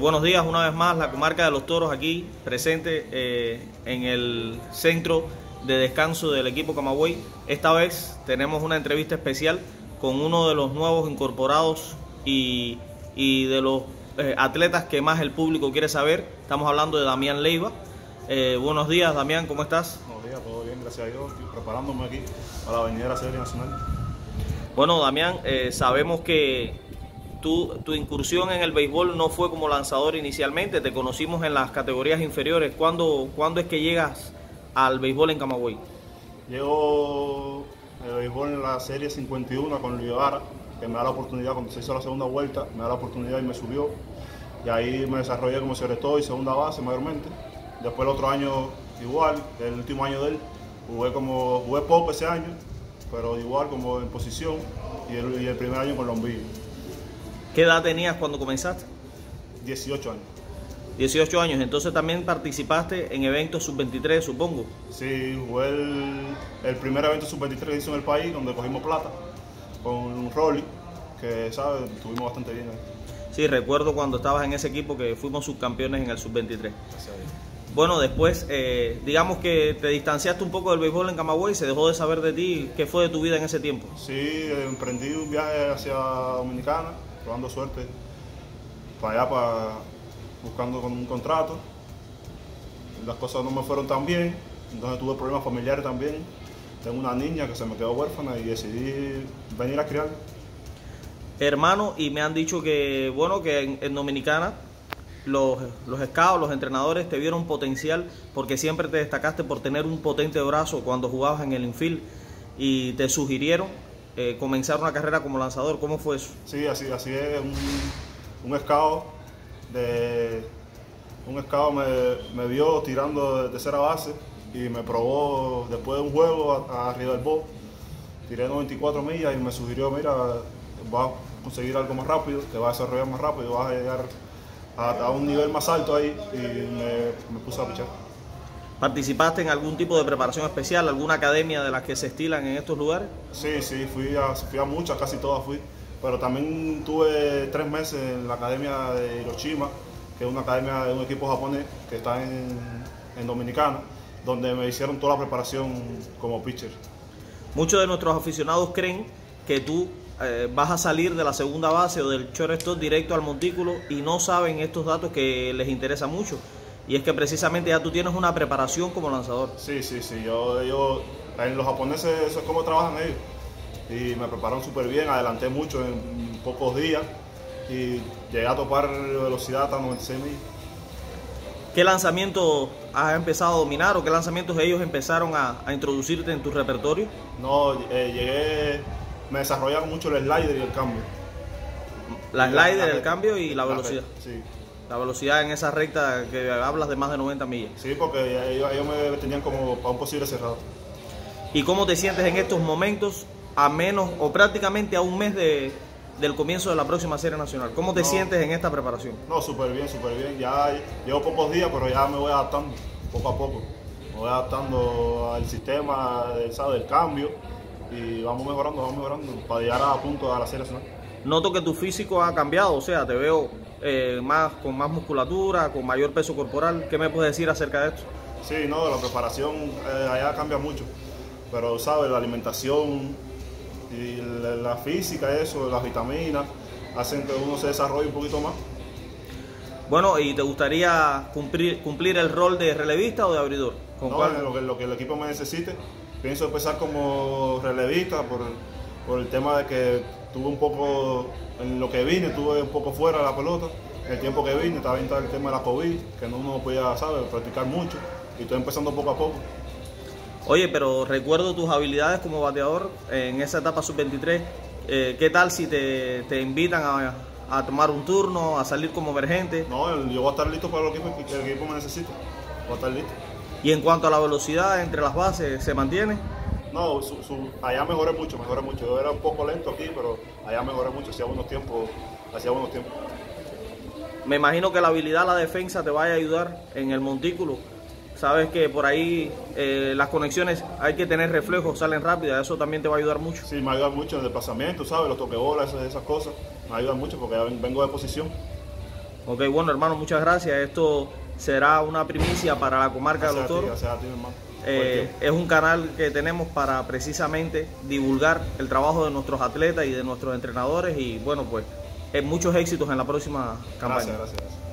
Buenos días una vez más, la comarca de los toros aquí presente eh, en el centro de descanso del equipo Camagüey. Esta vez tenemos una entrevista especial con uno de los nuevos incorporados y, y de los eh, atletas que más el público quiere saber. Estamos hablando de Damián Leiva. Eh, buenos días, Damián, ¿cómo estás? Buenos días, todo bien, gracias a Dios. Estoy preparándome aquí para la venida de la Serie Nacional. Bueno, Damián, sabemos que tu, incursión en el béisbol no fue como lanzador inicialmente, te conocimos en las categorías inferiores. ¿Cuándo, ¿cuándo es que llegas al béisbol en Camagüey? Llego al béisbol en la serie 51 con Luis Guevara, que me da la oportunidad, cuando se hizo la segunda vuelta, me da la oportunidad y me subió. Y ahí me desarrollé como sobre todo y segunda base mayormente. Después el otro año igual, el último año de él, jugué como jugué poco ese año, pero igual como en posición y el, y el primer año con Lombillo. ¿Qué edad tenías cuando comenzaste? 18 años. 18 años, entonces también participaste en eventos sub-23, supongo. Sí, jugué el, el primer evento sub-23 que hizo en el país, donde cogimos plata, con Rolly, que, ¿sabes? Estuvimos bastante bien ahí. Sí, recuerdo cuando estabas en ese equipo que fuimos subcampeones en el sub-23. Bueno, después, eh, digamos que te distanciaste un poco del béisbol en Camagüey, se dejó de saber de ti. ¿Qué fue de tu vida en ese tiempo? Sí, emprendí un viaje hacia Dominicana, probando suerte para allá, para, buscando con un contrato. Las cosas no me fueron tan bien, entonces tuve problemas familiares también. Tengo una niña que se me quedó huérfana y decidí venir a criar. Hermano, y me han dicho que, bueno, que en, Dominicana los, los scouts, los entrenadores te vieron potencial porque siempre te destacaste por tener un potente brazo cuando jugabas en el infield y te sugirieron eh, comenzar una carrera como lanzador. ¿Cómo fue eso? Sí, así, así es. Un, un scout de un scout me, me vio tirando de tercera base y me probó después de un juego a, arriba del box. Tiré 94 millas y me sugirió, mira, vas a conseguir algo más rápido, te vas a desarrollar más rápido, vas a llegar a, a un nivel más alto ahí y me, me puse a pichar. ¿Participaste en algún tipo de preparación especial, alguna academia de las que se estilan en estos lugares? Sí, sí, fui a, fui a muchas, casi todas fui. Pero también tuve tres meses en la academia de Hiroshima, que es una academia de un equipo japonés que está en, en Dominicana, donde me hicieron toda la preparación como pitcher. Muchos de nuestros aficionados creen que tú eh, vas a salir de la segunda base o del shortstop directo al montículo y no saben estos datos que les interesa mucho. Y es que precisamente ya tú tienes una preparación como lanzador. Sí, sí, sí. Yo, yo, en los japoneses eso es como trabajan ellos. Y me prepararon súper bien, adelanté mucho en pocos días y llegué a topar velocidad hasta 96 mil. ¿Qué lanzamiento has empezado a dominar o qué lanzamientos ellos empezaron a, a introducirte en tu repertorio? No, eh, llegué, me desarrollaron mucho el slider y el cambio. La slider, el cambio y la la velocidad. Sí, La velocidad en esa recta que hablas de más de 90 millas. sí, porque ellos, ellos me tenían como para un posible cerrado. ¿Y cómo te sientes en estos momentos a menos o prácticamente a un mes de, del comienzo de la próxima serie nacional? ¿Cómo te No. sientes en esta preparación? No, súper bien, súper bien. Ya llevo pocos días, pero ya me voy adaptando poco a poco. Me voy adaptando al sistema del, ¿sabe? del cambio y vamos mejorando, vamos mejorando para llegar a punto a la serie nacional. Noto que tu físico ha cambiado, o sea, te veo eh, más con más musculatura, con mayor peso corporal. ¿Qué me puedes decir acerca de esto? Sí, no, la preparación eh, allá cambia mucho, pero sabes, la alimentación y la, la física, eso, las vitaminas, hacen que uno se desarrolle un poquito más. Bueno, ¿y te gustaría cumplir, cumplir el rol de relevista o de abridor? ¿Con No, cuál? lo que, lo que el equipo me necesite. Pienso empezar como relevista por, por el tema de que tuve un poco, en lo que vine, tuve un poco fuera de la pelota. El tiempo que vine, estaba bien el tema de la COVID, que no uno podía, ¿sabes?, practicar mucho. Y estoy empezando poco a poco. Oye, pero recuerdo tus habilidades como bateador en esa etapa sub-23. Eh, ¿Qué tal si te, te invitan a, a tomar un turno, a salir como emergente? No, yo voy a estar listo para lo que el equipo me necesite. Voy a estar listo. Y en cuanto a la velocidad entre las bases, ¿se mantiene? No, su- su- allá mejoré mucho, mejoré mucho. Yo era un poco lento aquí, pero allá mejoré mucho. Hacía buenos tiempos, hacía buenos tiempos. Me imagino que la habilidad, la defensa te vaya a ayudar en el montículo. Sabes que por ahí eh, las conexiones hay que tener reflejos, salen rápidas, eso también te va a ayudar mucho. Sí, me ayuda mucho en el desplazamiento, ¿sabes? Los toquebolas, esas, esas cosas. Me ayudan mucho porque ya ven- vengo de posición. Ok, bueno hermano, muchas gracias. Esto será una primicia para la comarca de los Gracias a ti, toros. gracias a ti, hermano. Eh, es un canal que tenemos para precisamente divulgar el trabajo de nuestros atletas y de nuestros entrenadores y bueno pues en muchos éxitos en la próxima campaña. gracias.